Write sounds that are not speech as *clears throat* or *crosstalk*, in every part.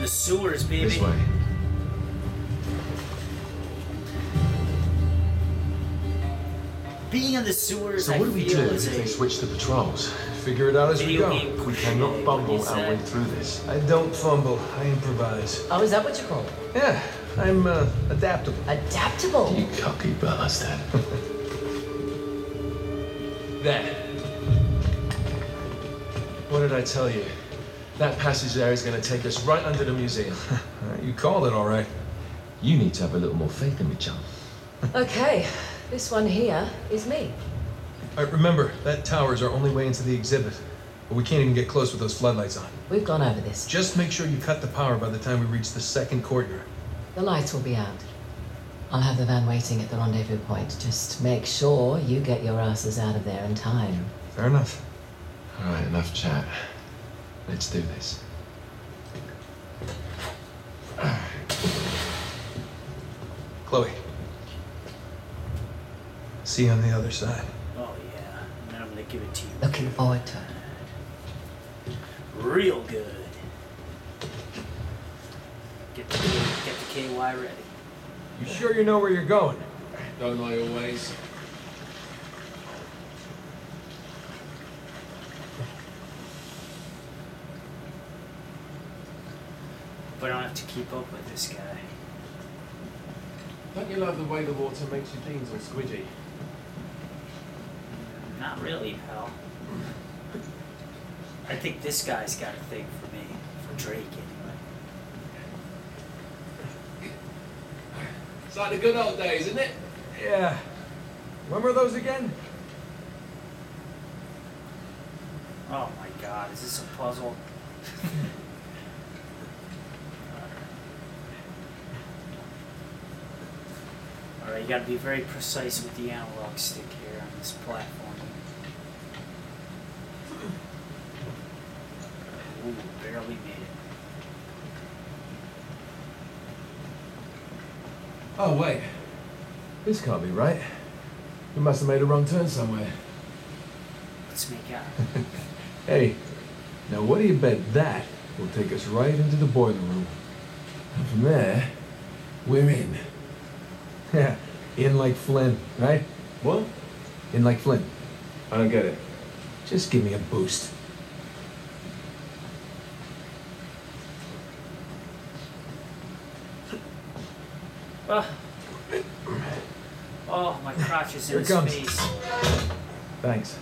in the sewers, baby. This way. Being in the sewers, So I what do we do is if they switch the patrols? Figure it out as we go. We cannot What fumble our way through this. I don't fumble, I improvise. Oh, is that what you call it? Yeah, I'm uh, adaptable. Adaptable. You cocky bastard. *laughs* there. What did I tell you? That passage there is going to take us right under the museum. *laughs* You called it all right. You need to have a little more faith in me, chum. Okay, this one here is me. All right, remember, that tower is our only way into the exhibit. But we can't even get close with those floodlights on. We've gone over this. Just make sure you cut the power by the time we reach the second courtyard. The lights will be out. I'll have the van waiting at the rendezvous point. Just make sure you get your asses out of there in time. Fair enough. All right, enough chat. Let's do this. *clears throat* Chloe. See you on the other side. Oh yeah, and I'm gonna give it to you. Looking forward to it. Real good. Get the get the KY ready. You sure you know where you're going? Don't I always? But I don't have to keep up with this guy. Don't you love the way the water makes your jeans all squidgy? Mm, not really, pal. I think this guy's got a thing for me, for Drake anyway. It's like the good old days, isn't it? Yeah. When were those again? Oh my god, is this a puzzle? *laughs* You gotta be very precise with the analog stick here on this platform. Ooh, barely made it. Oh, wait. This can't be right. We must have made a wrong turn somewhere. Let's make out. *laughs* Hey, now what do you bet that will take us right into the boiler room? And from there, we're in. *laughs* Yeah. In like Flynn, right? What? In like Flynn. I don't get it. Just give me a boost. Oh, oh my crotch is in Here it comes. face. Thanks.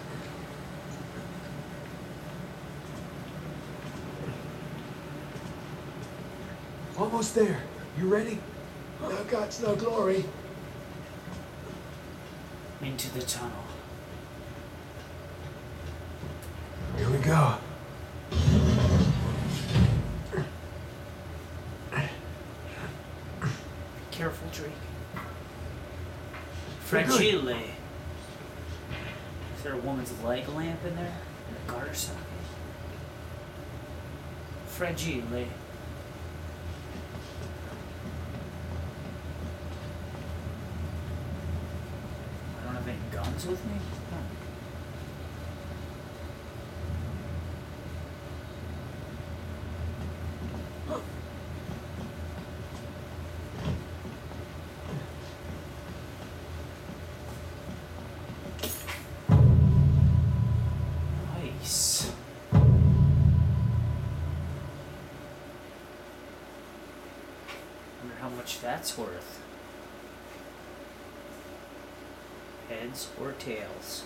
Almost there. You ready? No God's no glory. Into the tunnel. Here we go. Careful, Drake. Fragile. Eh? Is there a woman's leg lamp in there? And a garter socket? Fragile. Eh? I don't with me? Huh. Nice. Wonder how much that's worth. Heads or tails?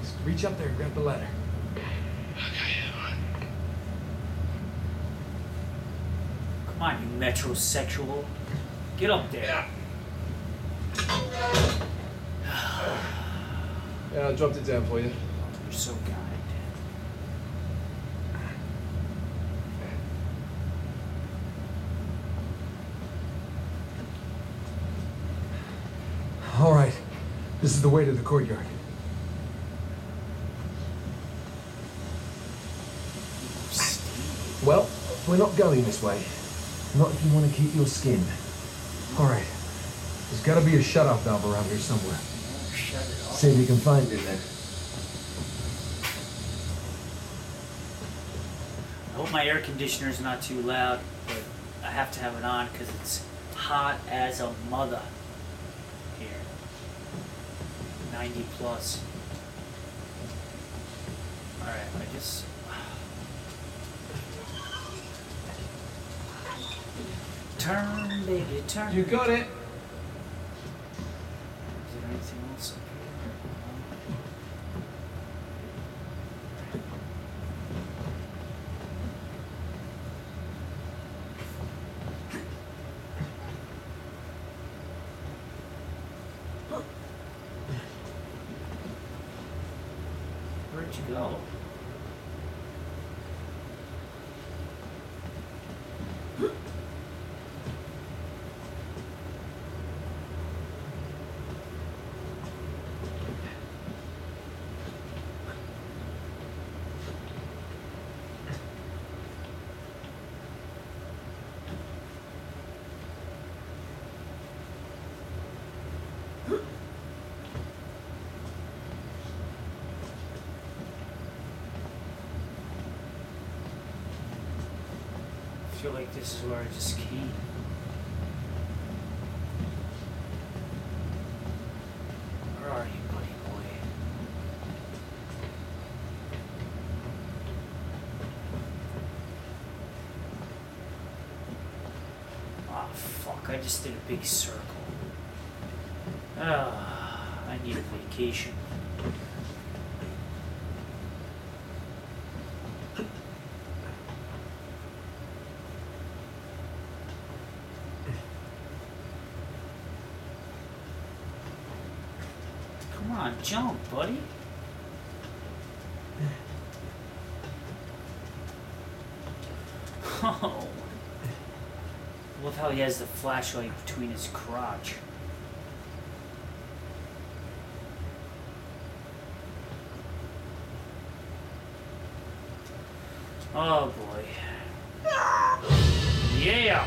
Just reach up there and grab the ladder. Come on, you metrosexual. Get up there. *sighs* Yeah, I dropped it down for you. You're so kind. All right. This is the way to the courtyard. Well, we're not going this way. Not if you want to keep your skin. All right. There's got to be a shut-off valve around here somewhere. Shut it off. See if you can find it then. I hope my air conditioner's not too loud, but I have to have it on because it's hot as a mother here. 90 plus. Alright, I just. Turn, baby, turn. You got it. Is there anything else? Where'd you go? Feel like this is where I just came. Where are you, buddy boy? Ah, fuck, I just did a big circle. Ah, I need a vacation. Come on, jump, buddy. *laughs* Oh. Love how he has the flashlight between his crotch. Oh boy. *laughs* Yeah!